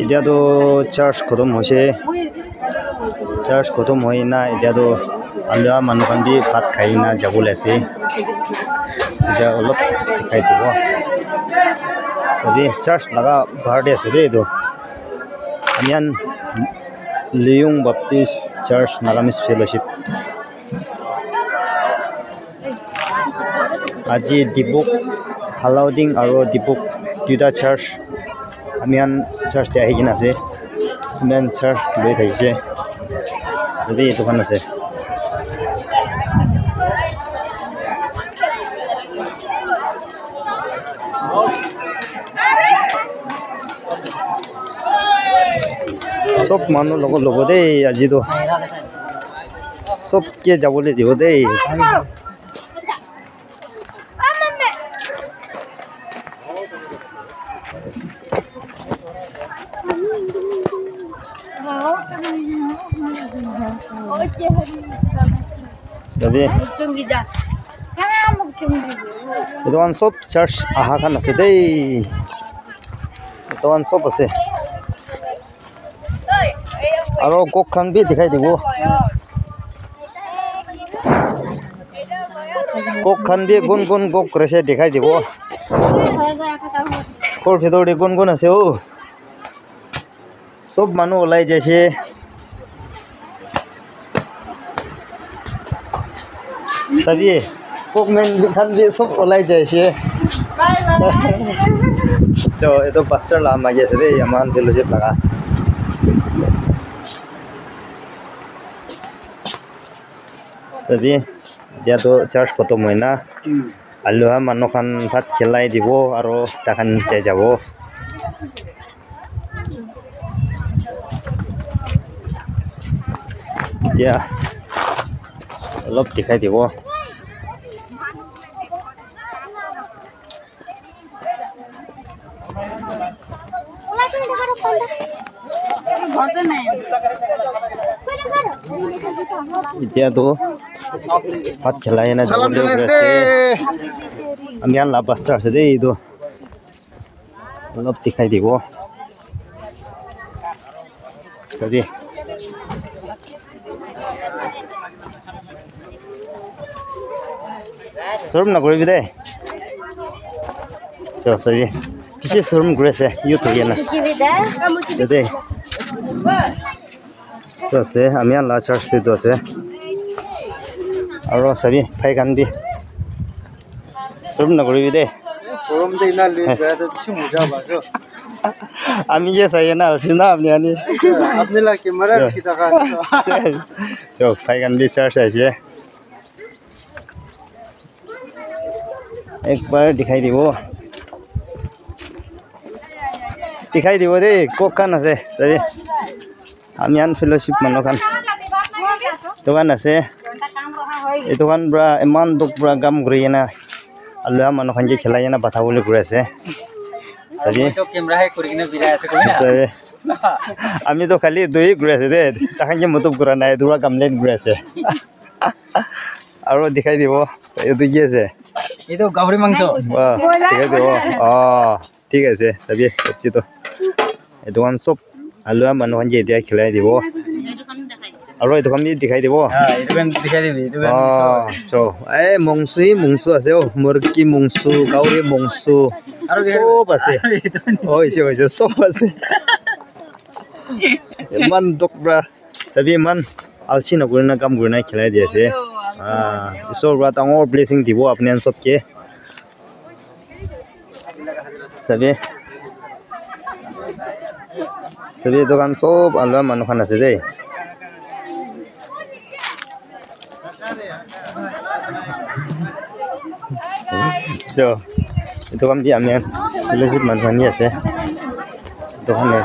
এতিয়াতো চাৰ্জ খতম হৈছে চাৰ্জ খতম হৈ না এতিয়াতো আলোৱা মানুহখন দি ভাত খাই না যাব ওলাইছে এতিয়া অলপ দেখাই দিব চবেই চাৰ্জ লগা ভাৰতে আছে দেই এইটো আমি ইয়ান লিয়ং বাপ্তিছ চাৰ্চ নাগামিজ ফেলোশ্বিপ আজি ডিপুক হালাউডিং আৰু ডিপুক দুটা চাৰ্চ আমি ইয়ান চাৰ্চতে আহি কিনে আছে ইমান চাৰ্চ লৈ থাকিছে চবেই দোকান আছে চব মানুহ লগত ল'ব দেই আজিতো চবকে যাবলৈ দিব দেই এইটোৱান চব চাৰ্চ আহাখান আছে দেই এইটোৱান চব আছে. আৰু কক খান বি দেখাই দিব কক খান বি গুণ গুণ কক কৰিছে দেখাই দিব ক'ৰ ভিতৰতে গুণ গুণ আছে অ' চব মানুহ ওলাই যাইছে চাবি কক মেন খান বি চব ওলাই যাইছে চ এইটো পাঁচটাৰ লাভ মাগি আছে দেই আমাৰ ফেলোশ্বিপ লগা চাবি এতিয়াতো চাৰ্জ খতম হয় না আলহা মানুহখন ভাত খেলাই দিব আৰু তাহান যাই যাব এতিয়া অলপ দেখাই দিব এতিয়াতো ভাত খেলাই না যাবলৈ ওলাইছে আমি ইয়াৰ লাভ বাস্তা আছে দেই এইটো অলপ দেখাই দিব চাবি চৰম নকৰিবি দেই চ চাবি পিছে চৰম কৰি আছে ইউ থৈ না দেই এইটো আছে আমি ইয়াৰ লাষ্ট চাৰ্জটো এইটো আছে আৰু চাবি ফাই কান্দি চৰম নকৰিবি দেই গরম দিন না লিয়ে যায় তো কিছু মজা বাজো আমি যে চাই না আলছি না আপনি আনি আপনি লা ক্যামেরা কি টাকা চ ফাই কান্দি চার্জ একবাৰ দেখাই দিব। দেখাই দিব দেই কক খান আছে? চাবি। আমি আন ফেলোশ্বিপ মানুহ খান দোকান আছে। এই দোকান পৰা ইমান দুখ পৰা কাম কৰি কিনে আলহা মানুহখন যে খেলাই কিনে কৰে কিনা বিৰাই আছে। চাবি। আমিতো খালি দৈ ঘূৰি আছে দেই তাহান যে মতো ঘূৰা নাই দুৰা কামলেন ঘূৰি আছে। আৰু দেখাই দিব। এইটো কি আছে? এই তো গাহরি মাংস দেখাই দিব। অঁ ঠিক আছে চাবি চব্জিটো এই দোকান চব আলহা মানুহখন যে এতিয়া খেলাই দিব। আৰু এই দোকান বি দেখাই দিব অঁ এই মংচুই মংচু আছে অ' মুৰ্গী মংচু কাউৰী মংচু চব আছে। হৈছে হৈছে চব আছে। ইমান দুখ পৰা। চাবি ইমান আলচি নকৰি না কাম কৰি নাই খেলাই দি আছে। আহ, ঈশ্বৰৰ পৰা ডাঙৰ ব্লেচিং দিব আপুনি চবকে চাবি চাবি দোকান চব আলোৱা মানুহখন আছে দেই চ দোকান দি আমি ফেলোশ্বিপ মানুহখিনি আছে দোকানে